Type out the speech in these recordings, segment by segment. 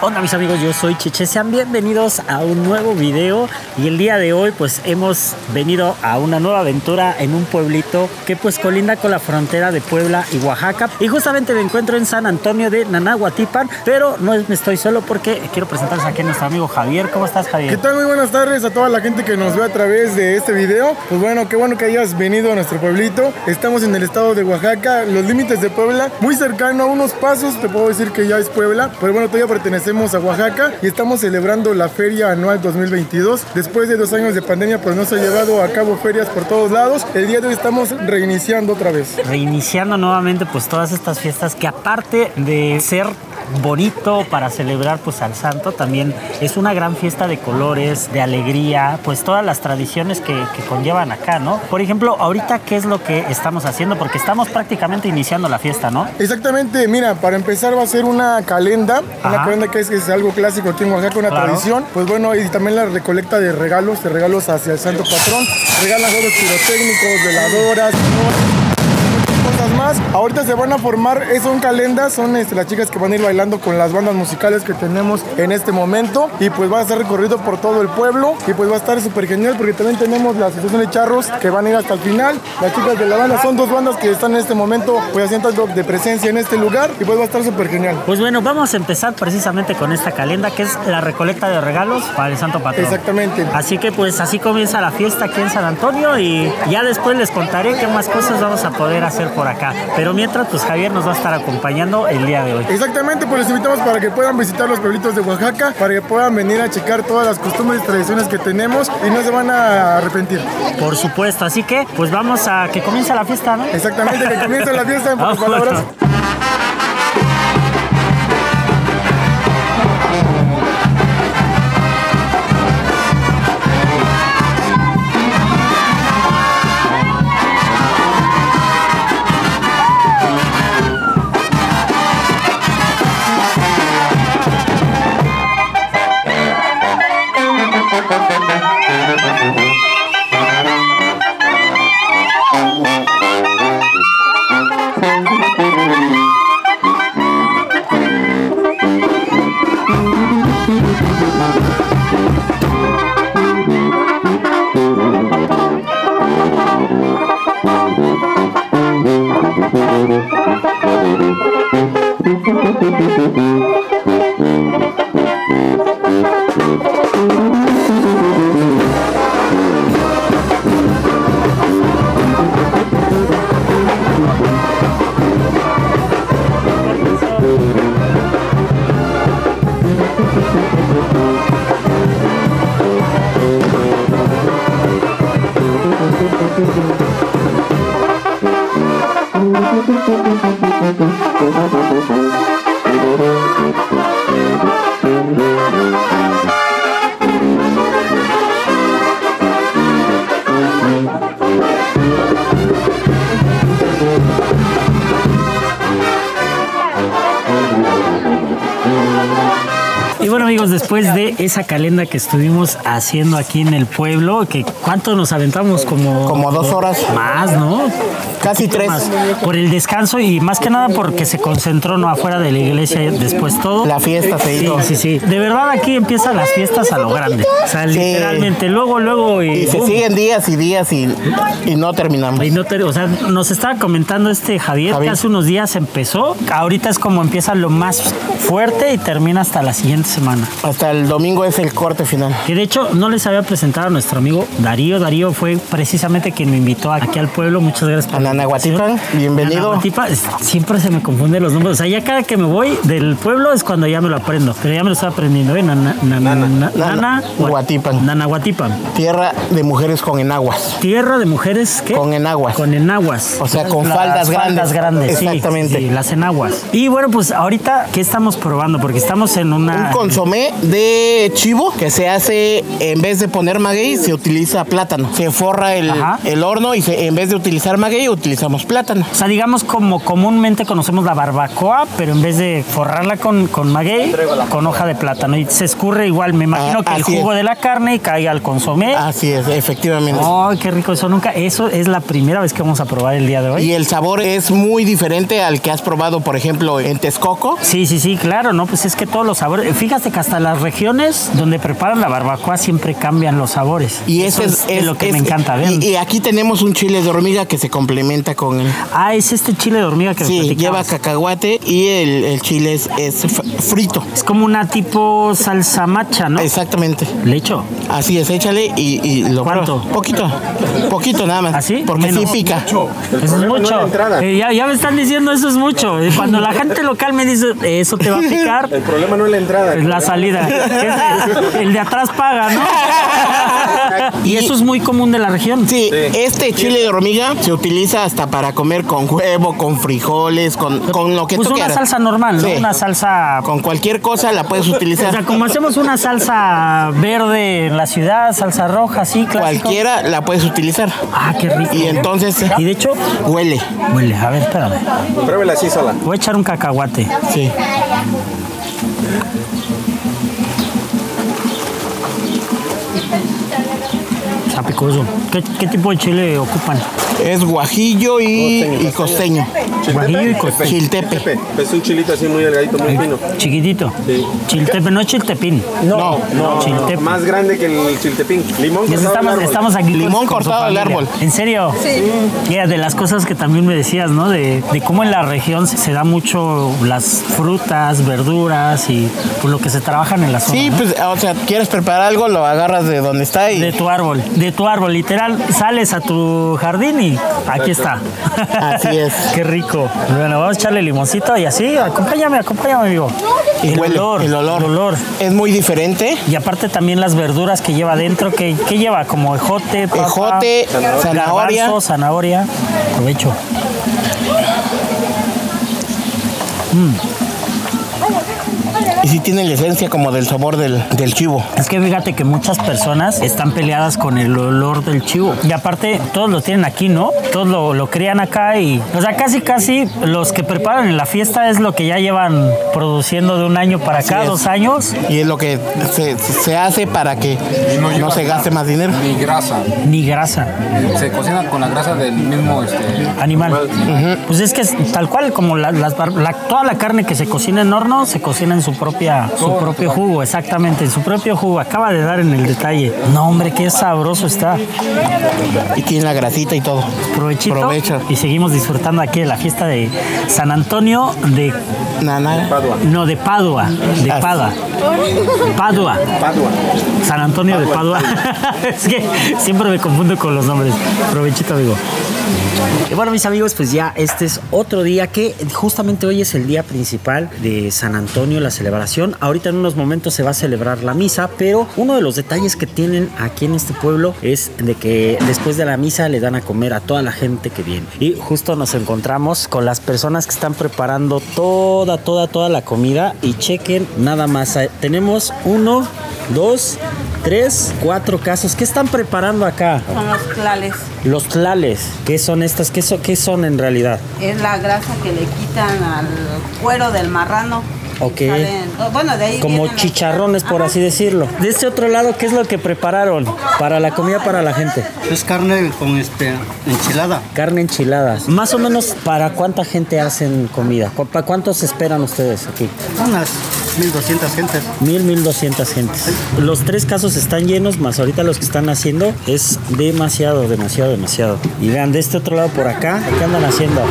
Hola mis amigos, yo soy Cheche, sean bienvenidos a un nuevo video y el día de hoy pues hemos venido a una nueva aventura en un pueblito que pues colinda con la frontera de Puebla y Oaxaca y justamente me encuentro en San Antonio de Nanahuatipan, pero no estoy solo porque quiero presentarles aquí a nuestro amigo Javier. ¿Cómo estás Javier? ¿Qué tal? Muy buenas tardes a toda la gente que nos ve a través de este video. Pues bueno, qué bueno que hayas venido a nuestro pueblito. Estamos en el estado de Oaxaca, los límites de Puebla, muy cercano a unos pasos, te puedo decir que ya es Puebla, pero bueno, todavía a Oaxaca y estamos celebrando la Feria Anual 2022. Después de dos años de pandemia, pues no se ha llevado a cabo ferias por todos lados. El día de hoy estamos reiniciando otra vez. Reiniciando nuevamente pues todas estas fiestas que aparte de ser bonito para celebrar pues al santo, también es una gran fiesta de colores, de alegría, pues todas las tradiciones que, que, conllevan acá, ¿no? Por ejemplo, ahorita, ¿qué es lo que estamos haciendo? Porque estamos prácticamente iniciando la fiesta, ¿no? Exactamente, mira, para empezar va a ser una calenda, una calenda que es, es, algo clásico aquí en Oaxaca, una tradición, pues bueno, y también la recolecta de regalos, de regalos hacia el santo patrón, regalan juegos pirotécnicos, veladoras, Ahorita se van a formar, son calendas, son este, las chicas que van a ir bailando con las bandas musicales que tenemos en este momento. Y pues va a ser recorrido por todo el pueblo. Y pues va a estar súper genial porque también tenemos la asociación de charros que van a ir hasta el final. Las chicas de la banda son dos bandas que están en este momento pues haciendo de presencia en este lugar. Y pues va a estar súper genial. Pues bueno, vamos a empezar precisamente con esta calenda que es la recolecta de regalos para el Santo Patrón. Exactamente. Así que pues así comienza la fiesta aquí en San Antonio y ya después les contaré qué más cosas vamos a poder hacer por acá. Pero mientras, pues Javier nos va a estar acompañando el día de hoy. Exactamente, pues les invitamos para que puedan visitar los pueblitos de Oaxaca, para que puedan venir a checar todas las costumbres y tradiciones que tenemos y no se van a arrepentir. Por supuesto, así que pues vamos a que comience la fiesta, ¿no? Exactamente, que comience la fiesta en pocas palabras. Y bueno amigos, después de esa calenda que estuvimos haciendo aquí en el pueblo, que ¿cuánto nos aventamos? Como, como dos horas. Más, ¿no? Casi tres. Más. Por el descanso y más que nada porque se concentró no afuera de la iglesia después todo. La fiesta se Sí, hizo. sí, sí. De verdad aquí empiezan las fiestas a lo grande. O sea, literalmente, luego, luego y... Y se siguen días y días y, y no terminamos. Y no te- o sea, nos estaba comentando este Javier, Javier. que hace unos días empezó. Ahorita es como empieza lo más fuerte y termina hasta la siguiente semana. Hasta el domingo es el corte final. Que de hecho no les había presentado a nuestro amigo Darío. Darío fue precisamente quien me invitó aquí al pueblo. Muchas gracias por A la Nanahuatipan, invitación. bienvenido. Nanahuatipa, es- siempre se me confunden los nombres. O sea, ya cada que me voy del pueblo es cuando ya me lo aprendo. Pero ya me lo estoy aprendiendo, ¿eh? Nana, nana, Nana. Nana- Huatipan. Nanahuatipan. Tierra de mujeres con enaguas. Tierra de mujeres, ¿qué? Con enaguas. Con enaguas. O sea, Las con faldas grandes. grandes. sí, Exactamente. sí, las enaguas. Y bueno, pues ahorita, ¿qué estamos probando? Porque estamos en una... Un consomé de chivo que se hace, en vez de poner maguey, se utiliza plátano. Se forra el, Ajá. el horno y se- en vez de utilizar maguey, utilizamos plátano. O sea, digamos como comúnmente conocemos la barbacoa, pero en vez de forrarla con, con maguey, con hoja de plátano. Y se escurre igual, me imagino Ah, que el jugo es. de la carne cae al consomé. Así es, efectivamente. ¡Ay, qué rico! Eso nunca, eso es la primera vez que vamos a probar el día de hoy. Y el sabor es muy diferente al que has probado, por ejemplo, en Texcoco. Sí, sí, sí, claro, ¿no? Pues es que todos los sabores. Fíjate que hasta las regiones donde preparan la barbacoa siempre cambian los sabores. Y Eso es, lo que es- me encanta. Vean. Y, y aquí tenemos un chile de hormiga que se complementa con el. ah, es este chile de hormiga que me Sí, lleva cacahuate y el, el chile es, frito. Es como una tipo salsa macha, ¿no? Exactamente. Le echo. Así es, échale y, y lo ¿Cuánto? pruebas. Poquito, poquito nada más. ¿Así? Porque Menos. sí pica. Eso es mucho. Eh, ya, ya me están diciendo eso es mucho. Y Cuando la gente local me dice eso te va a picar, El problema no es la entrada. es la salida. Es- el de atrás paga, ¿no? Y eso es muy común de la región. Sí, este chile de hormiga se utiliza hasta para comer con huevo, con frijoles, con, con lo que Pues tú una quieras. salsa normal, ¿no? Sí. Una salsa. Con cualquier cosa la puedes O utilizar. sea, como hacemos una salsa verde en la ciudad, salsa roja, sí, clásico. Cualquiera la puedes utilizar. Ah, qué rico. Y entonces Y de hecho, huele. huele. A ver, espérame. Pruébela así sola. Voy a echar un cacahuate. Sí. Picoso. ¿Qué, qué tipo de chile ocupan? Es guajillo y, y costeño. Guajillo y costeño. Chiltepe. Pepe, es un chilito así muy delgadito, muy fino. Chiquitito. Sí. Chiltepe, no es chiltepín. No, No, Chiltepe. más grande que el chiltepín. Limón Pues cortado estamos, al árbol. estamos aquí. Limón con cortado del árbol. ¿En serio? Sí. Mira, de las cosas que también me decías, ¿no? De, de cómo en la región se, se da mucho las frutas, verduras y por lo que se trabajan en la zona. Sí, ¿no? pues, o sea, quieres preparar algo, lo agarras de donde está y. De tu árbol, de tu árbol, literal, sales a tu jardín y aquí está. Así es. Qué rico. Bueno, vamos a echarle limoncito y así, acompáñame, acompáñame, amigo. el, huele, olor, el olor. el olor. Es muy diferente. Y aparte también las verduras que lleva dentro, que, que lleva como ejote, papa, Ejote, zanahoria. garbanzo, zanahoria. Aprovecho. Y sí tiene la esencia como del sabor del, del chivo. Es que fíjate que muchas personas están peleadas con el olor del chivo. Y aparte, todos lo tienen aquí, ¿no? Todos lo, lo crían acá y. O sea, casi, casi los que preparan en la fiesta es lo que ya llevan produciendo de un año para acá, es. dos años. Y es lo que se, se hace para que no, se gaste más dinero. Ni grasa. Ni grasa. Se cocina con la grasa del mismo este, Animal. Pues es que es tal cual como la- las la- toda la carne que se cocina en horno se cocina en su propia su propio jugo, exactamente, en su propio jugo. Acaba de dar en el detalle. No, hombre, qué sabroso está. Y tiene la grasita y todo. Provechito. Provecho. Y seguimos disfrutando aquí de la fiesta de San Antonio de Nana. Padua. no de Padua, de Ah, Padua. Padua. Padua. San Antonio de Padua. es que siempre me confundo con los nombres. Provechito, amigo. Y bueno, mis amigos, pues ya este es otro día que justamente hoy es el día principal de San Antonio, la celebración. Ahorita en unos momentos se va a celebrar la misa, pero uno de los detalles que tienen aquí en este pueblo es de que después de la misa le dan a comer a toda la gente que viene. Y justo nos encontramos con las personas que están preparando toda, toda, toda la comida. Y chequen nada más. Tenemos uno, dos, tres, cuatro casos. ¿Qué están preparando acá? Son los clales. Los tlales, ¿qué son estas? ¿Qué, so- qué son en realidad? Es la grasa que le quitan al cuero del marrano. Ok. Salen- bueno, de ahí Como los- chicharrones, por Ajá. así decirlo. De este otro lado, ¿qué es lo que prepararon para la comida para la gente? Es carne con este enchilada. Carne enchilada. Más o menos, ¿para cuánta gente hacen comida? ¿Cu- ¿Para cuántos esperan ustedes aquí? Unas 1200 gentes. Mil, mil doscientas gentes. Los tres casos están llenos, más ahorita los que están haciendo es demasiado, demasiado, demasiado. Y vean, de este otro lado por acá, ¿qué andan haciendo?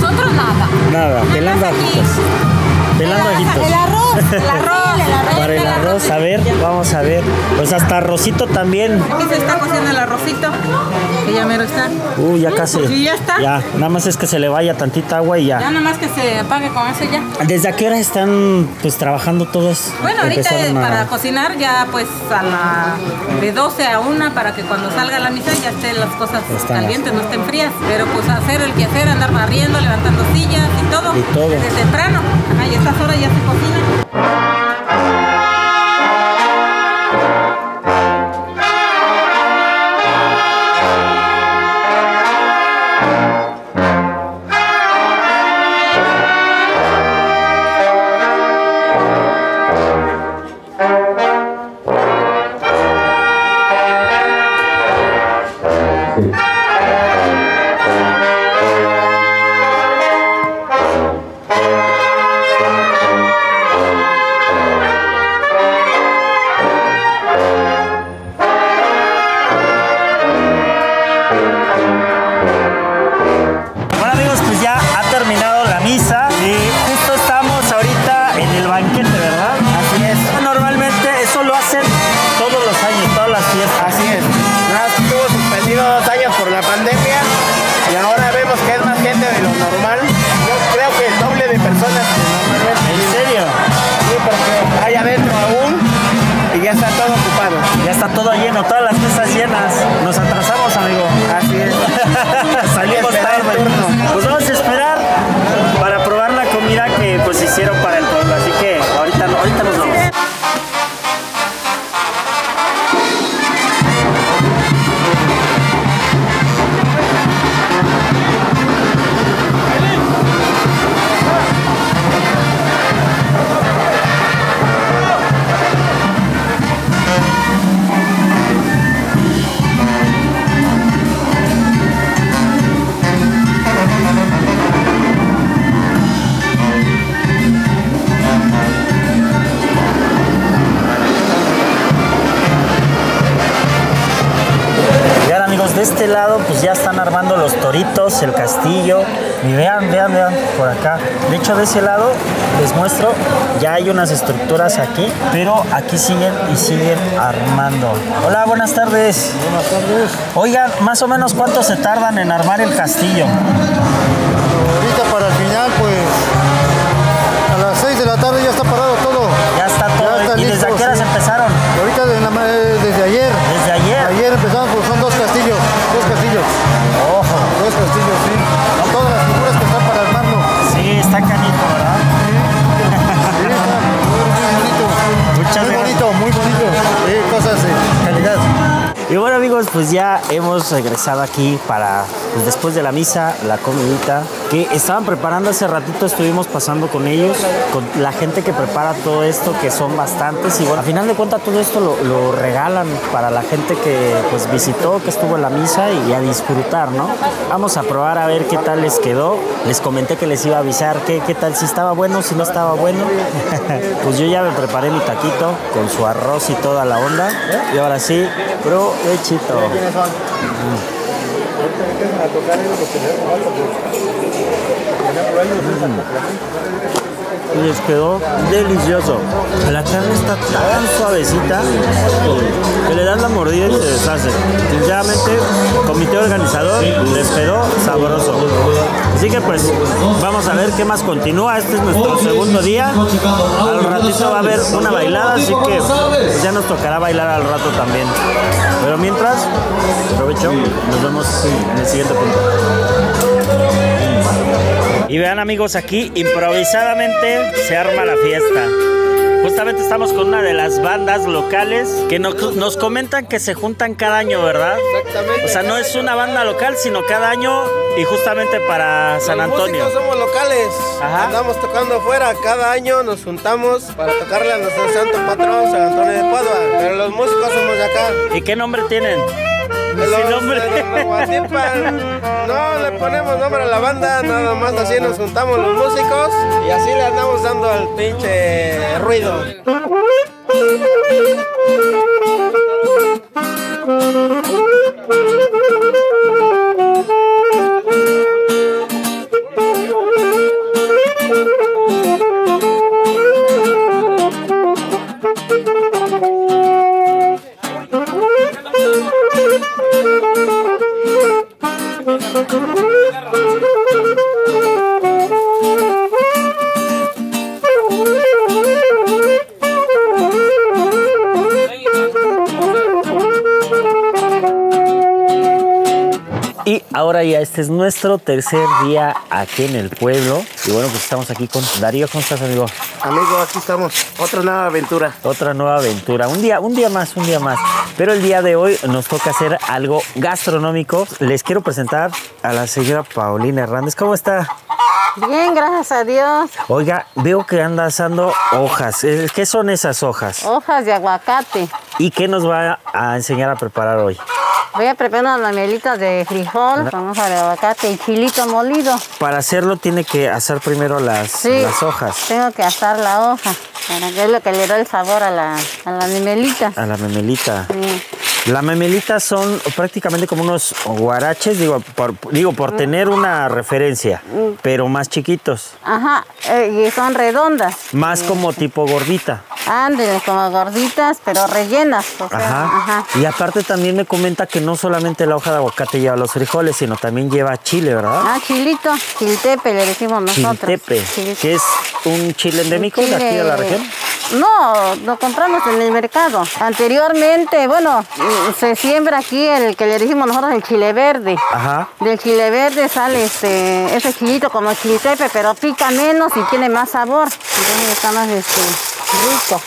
Nosotros nada. Nada, pelando ajitos. Pelando ajitos. El arroz, el arroz, el arroz. Para a ver, vamos a ver. Pues hasta arrocito también. Aquí se está cociendo el arrocito, ya mero está. Uh, ya casi. ¿Y ya está? Ya, nada más es que se le vaya tantita agua y Ya ya. nada más que se apague con eso ya. ¿Desde a qué hora están pues trabajando todos? Bueno, ahorita a- para cocinar ya pues a la de 12 a 1 para que cuando salga la misa ya estén las cosas Están calientes, no estén frías. Pero pues hacer el quehacer, andar barriendo, levantando sillas y todo. Y todo. Desde temprano. Ajá, y a estas horas ya se cocina. Todo lleno, todas las mesas llenas. Nos atrasamos, este lado pues ya están armando los toritos, el castillo. Y vean, vean, vean por acá. De hecho de ese lado les muestro, ya hay unas estructuras aquí, pero aquí siguen y siguen armando. Hola, buenas tardes. Buenas tardes. Oigan, más o menos cuánto se tardan en armar el castillo. Ahorita para el final, pues a las 6 de la tarde ya está parado todo. Ya está todo. está ¿Y desde a qué horas sí. empezaron? Ahorita desde, la pues ya hemos regresado aquí para, pues, después de la misa, la comidita, que estaban preparando hace ratito, estuvimos pasando con ellos, con la gente que prepara todo esto, que son bastantes, y bueno, a final de cuentas todo esto lo, lo regalan para la gente que pues visitó, que estuvo en la misa y a disfrutar, ¿no? Vamos a probar a ver qué tal les quedó. Les comenté que les iba a avisar qué, qué tal, si estaba bueno, si no estaba bueno. pues yo ya me preparé mi taquito con su arroz y toda la onda. Y ahora sí, provechito. Ahorita a tocar algo que tenemos algo. Tenemos algo. Y les quedó delicioso. La carne está tan suavecita que le das la mordida y se deshace. Sinceramente, comité organizador les quedó sabroso. Así que pues vamos a ver qué más continúa. Este es nuestro segundo día. Al ratito va a haber una bailada, así que pues, ya nos tocará bailar al rato también. Pero mientras, aprovecho, nos vemos en el siguiente punto. Y vean amigos, aquí improvisadamente se arma la fiesta. Justamente estamos con una de las bandas locales que nos, nos comentan que se juntan cada año, ¿verdad? Exactamente. O sea, no es una banda local, sino cada año y justamente para San Los Antonio. músicos somos locales. Ajá. Andamos tocando afuera. Cada año nos juntamos para tocarle a nuestro santo patrón, San Antonio de Padua. Pero los músicos somos de acá. ¿Y qué nombre tienen? Los Sin nombre. No le ponemos nombre a la banda, nada más así nos juntamos los músicos y así le andamos dando al pinche ruido. este es nuestro tercer día aquí en el pueblo. Y bueno, pues estamos aquí con Darío. ¿Cómo estás, amigo? Amigo, aquí estamos. Otra nueva aventura. Otra nueva aventura. Un día, un día más, un día más. Pero el día de hoy nos toca hacer algo gastronómico. Les quiero presentar a la señora Paulina Hernández. ¿Cómo está? Bien, gracias a Dios. Oiga, veo que anda asando hojas. Eh, ¿Qué son esas hojas? Hojas de aguacate. ¿Y qué nos va a enseñar a preparar hoy? Voy a preparar unas mamelitas de frijol hoja de aguacate y chilito molido. Para hacerlo tiene que asar primero las, Sí. las hojas. Tengo que asar la hoja para que es lo que le da el sabor a la, a la memelita. A la memelita. Sí. La memelita son prácticamente como unos guaraches, digo, por, digo, por tener una referencia, pero más chiquitos. Ajá, eh, y son redondas. Más como tipo gordita. Ándale, como gorditas, pero rellenas. o sea, Ajá. ajá. Y aparte también me comenta que no solamente la hoja de aguacate lleva los frijoles, sino también lleva chile, ¿verdad? Ah, chilito, chiltepe le decimos nosotros. Chiltepe, Chiltepe. que es un chile endémico de aquí de la región. No, lo compramos en el mercado. Anteriormente, bueno, se siembra aquí el que le decimos nosotros el chile verde. Ajá. Del chile verde sale este, ese chilito como chiltepe, pero pica menos y tiene más sabor. Entonces está más este, rico.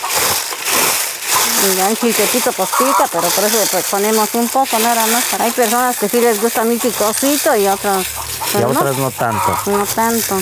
Y pues pica, pero por eso le pues, ponemos un poco nada más. Hay personas que sí les gusta muy picosito y otros Y pues, a no, otras no tanto. no tanto.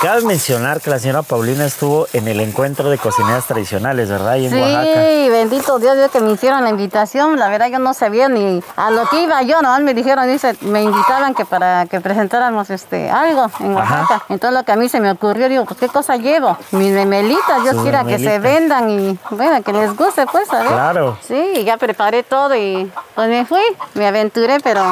Cabe mencionar que la señora Paulina estuvo en el encuentro de cocineras tradicionales, ¿verdad? Ahí en Sí, Oaxaca. bendito Dios, Dios que me hicieron la invitación. La verdad yo no sabía ni a lo que iba yo, nomás me dijeron, dice, me invitaban que para que presentáramos este algo en Ajá. Oaxaca. Entonces lo que a mí se me ocurrió, digo, pues qué cosa llevo. Mis memelitas, Dios quiera que se vendan y bueno, que les guste pues, Claro. Sí, ya preparé todo y pues me fui, me aventuré, pero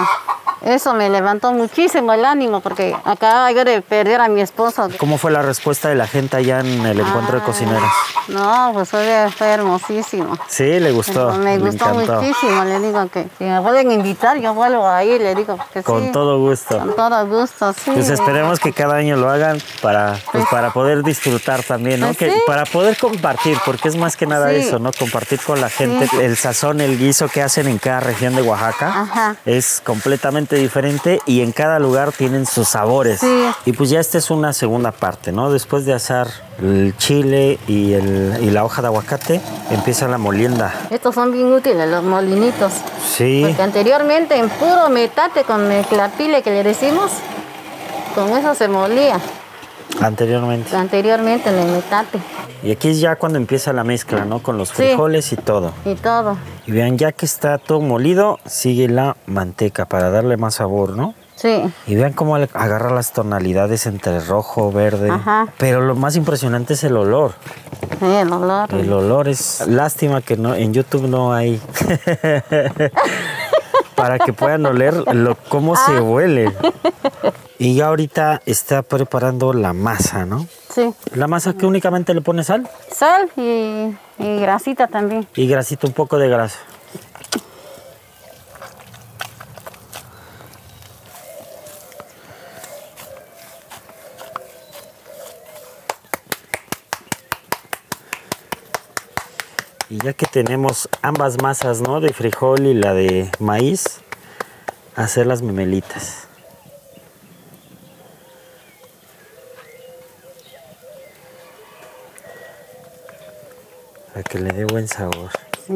eso me levantó muchísimo el ánimo porque acababa yo de perder a mi esposo. ¿Cómo fue la respuesta de la gente allá en el encuentro de Ah, cocineras? No, pues fue, fue hermosísimo. Sí, le gustó. Me gustó muchísimo, le digo que si me pueden invitar, yo vuelvo ahí, le digo que Con sí. todo gusto. Con todo gusto, sí. Pues esperemos que cada año lo hagan para, pues, para poder disfrutar también, ¿no? Pues Que, sí. para poder compartir, porque es más que nada Sí. eso, ¿no? Compartir con la gente el sazón, el guiso que hacen en cada región de Oaxaca. Ajá. Es completamente diferente y en cada lugar tienen sus sabores. Sí. Y pues ya esta es una segunda parte, ¿no? Después de asar el chile y, el, y la hoja de aguacate, empieza la molienda. Estos son bien útiles, los molinitos. Sí. Porque anteriormente en puro metate con mezclapile que le decimos, con eso se molía. Anteriormente. Anteriormente en el metate Y aquí es ya cuando empieza la mezcla, ¿no? Con los Sí. frijoles y todo. y todo. Y vean, ya que está todo molido, sigue la manteca para darle más sabor, ¿no? Sí. Y vean cómo agarra las tonalidades entre rojo, verde. Ajá. Pero lo más impresionante es el olor. Sí, el olor. El olor es lástima que no en YouTube no hay para que puedan oler lo, cómo se Ah. huele. Y ya ahorita está preparando la masa, ¿no? Sí. La masa que únicamente le pone sal Sal y, y grasita también. y grasita, un poco de grasa. Y ya que tenemos ambas masas, ¿no? De frijol y la de maíz, hacer las memelitas. Para que le dé buen sabor. Sí.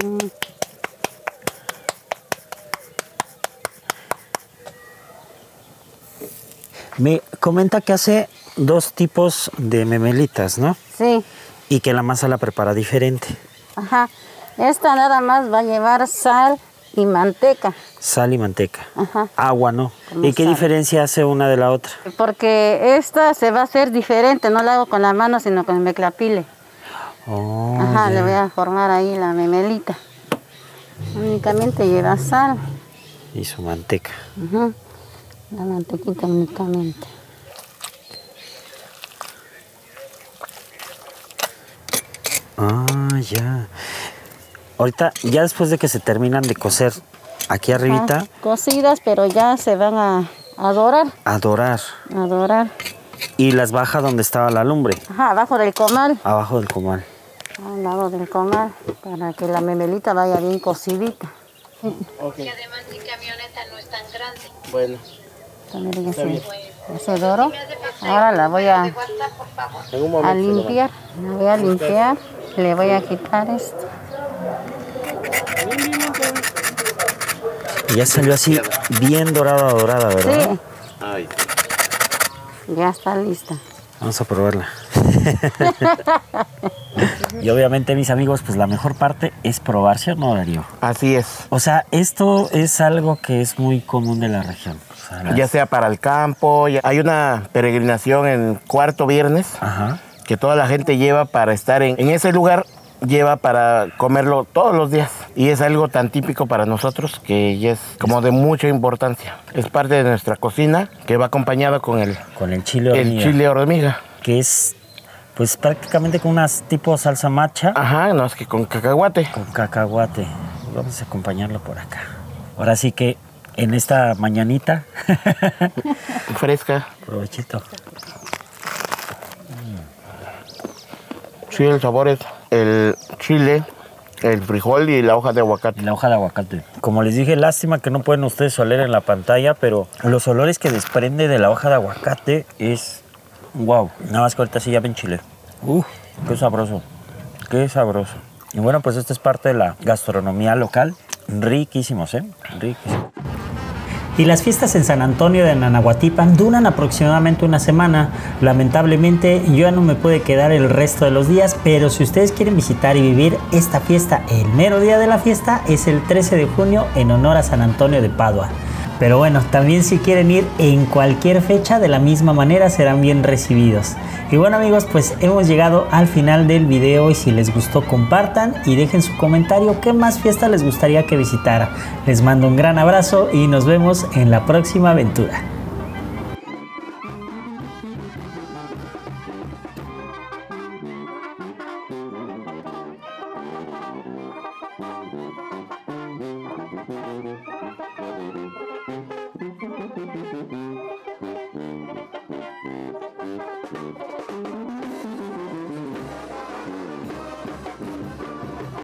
Me comenta que hace dos tipos de memelitas, ¿no? Sí. Y que la masa la prepara diferente. Ajá. Esta nada más va a llevar sal y manteca. Sal y manteca. Ajá. Agua no. Como ¿Y qué sal. diferencia hace una de la otra? Porque esta se va a hacer diferente, no la hago con la mano, sino con el meclapile. Oh, Ajá, le voy a formar ahí la memelita. Únicamente lleva sal. Y su manteca. Ujú. La mantequita únicamente. Ah, ya. Ahorita, ya después de que se terminan de cocer aquí arribita, Ajá, Cocidas, pero ya se van a, a dorar. a dorar. A dorar. Y las baja donde estaba la lumbre, Ajá, abajo del comal. abajo del comal. Al lado del comal. Para que la memelita vaya bien cocidita. Ok. Y además mi camioneta no es tan grande. Bueno. También ya se, ya se doró. Ahora la voy a, a limpiar. La voy a limpiar. Le voy a quitar esto. Ya salió así bien dorada, dorada, ¿verdad? Sí. Ya está lista. Vamos a probarla. y obviamente, mis amigos, pues la mejor parte es probar, ¿sí o no, Darío? Así es. O sea, esto es algo que es muy común de la región. O sea, las- Ya sea para el campo, ya- hay una peregrinación en cuarto viernes Ajá. que toda la gente lleva para estar en, en ese lugar, lleva para comerlo todos los días. Y es algo tan típico para nosotros que ya es como de mucha importancia. Es parte de nuestra cocina que va acompañado con el, Con el chile el hormiga, chile hormiga. que es pues prácticamente con unas tipo salsa macha Ajá, no, es que con cacahuate. con cacahuate. Vamos a acompañarlo por acá. Ahora sí que en esta mañanita, Fresca. provechito. Sí, el sabor es el chile, el frijol y la hoja de aguacate. Y la hoja de aguacate. Como les dije, lástima que no pueden ustedes oler en la pantalla, pero los olores que desprende de la hoja de aguacate es wow. Nada más que ahorita sí ya ven chile. Uf, qué sabroso. Qué sabroso. Y bueno, pues esta es parte de la gastronomía local. Riquísimos, ¿eh? Riquísimos. Y las fiestas en San Antonio de Nanahuatipan duran aproximadamente una semana. Lamentablemente yo ya no me pude quedar el resto de los días, pero si ustedes quieren visitar y vivir esta fiesta, el mero día de la fiesta es el 13 de junio en honor a San Antonio de Padua. Pero bueno, también si quieren ir en cualquier fecha de la misma manera serán bien recibidos. Y bueno amigos, pues hemos llegado al final del video y si les gustó compartan y dejen su comentario qué más fiesta les gustaría que visitara. Les mando un gran abrazo y nos vemos en la próxima aventura.